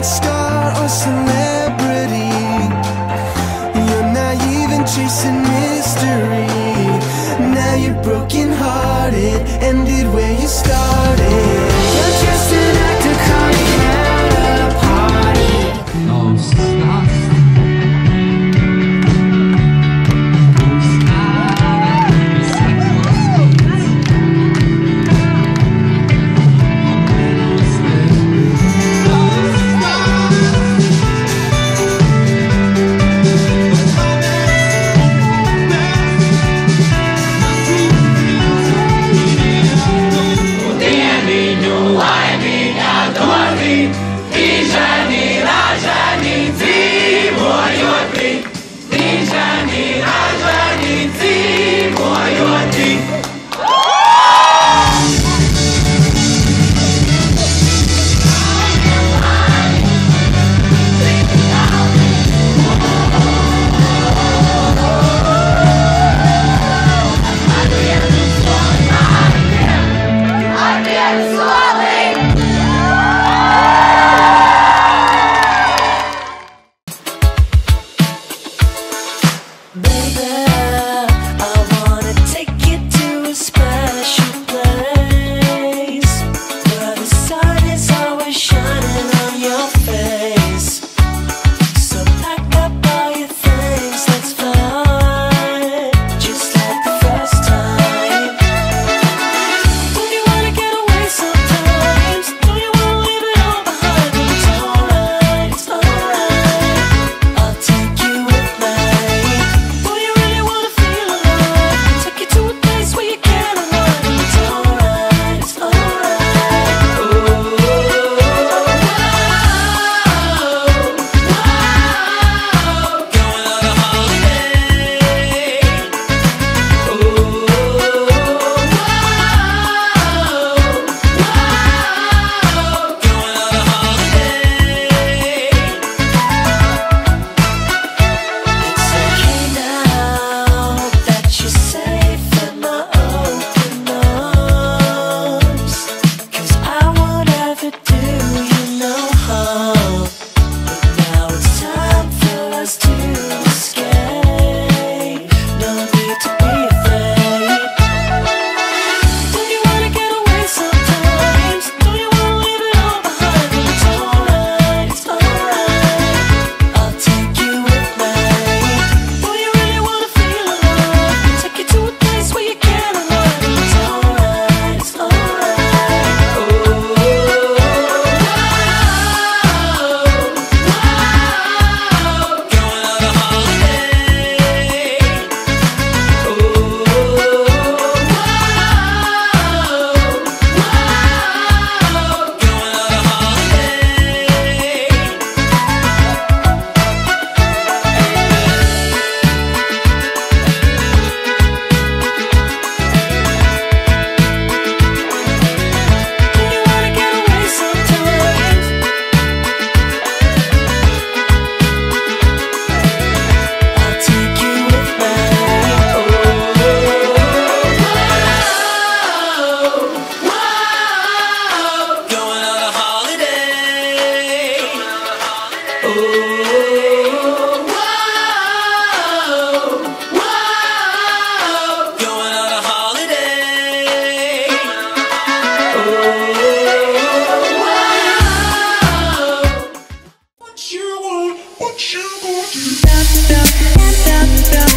big star or celebrity. You're not even chasing me. baby. What you gonna do?